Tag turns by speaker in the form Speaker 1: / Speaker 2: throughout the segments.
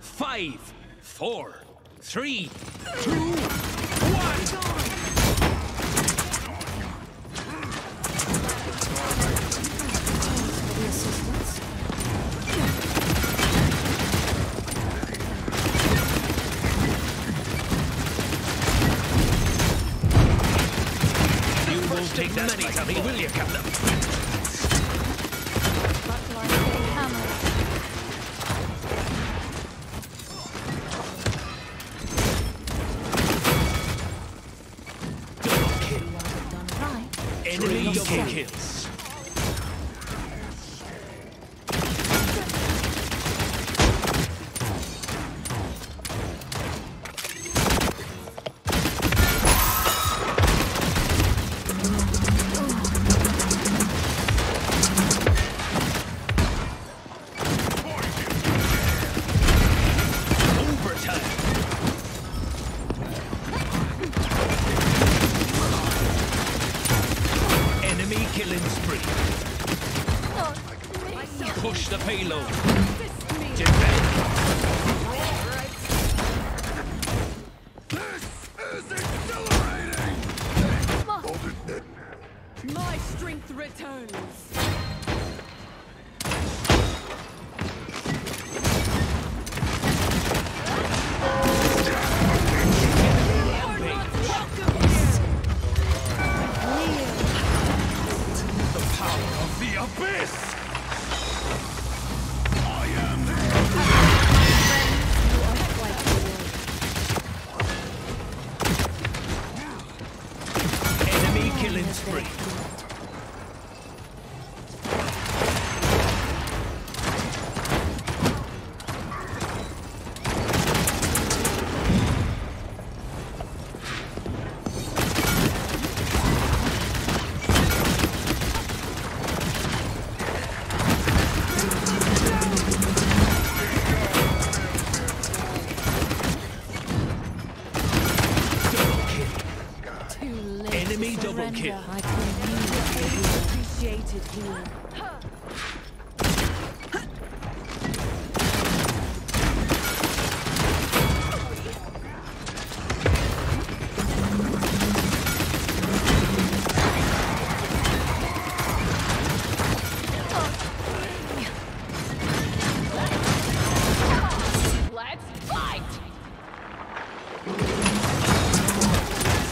Speaker 1: Five, four, three, two, one. You won't take many to me, will you, Captain? Double
Speaker 2: kills.
Speaker 1: Push the payload. Defend.
Speaker 3: My strength returns.
Speaker 1: The power of the abyss. Killing Enemy double kill.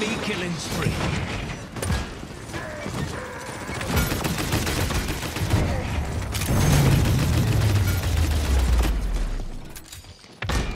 Speaker 1: me killing spree.